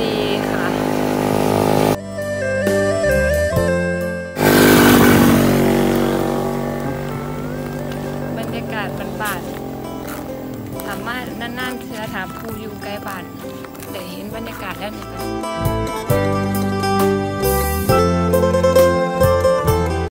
ดีค่ะ บรรยากาศปันบานสามารถนั่นๆเธอถามภูอยู่ใกลบ้านแต่เห็นบรรยากาศแล้วนี่